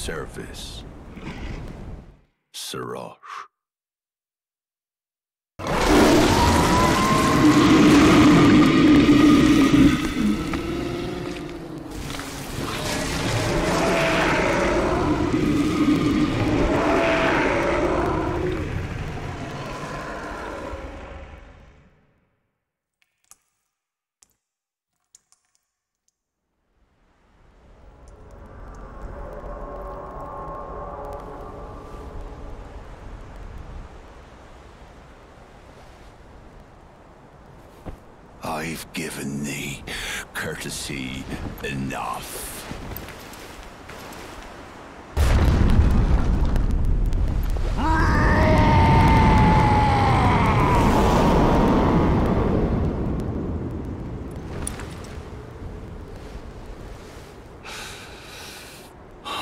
service. Siraj. Enough.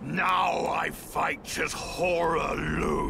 Now I fight just horror Warrior!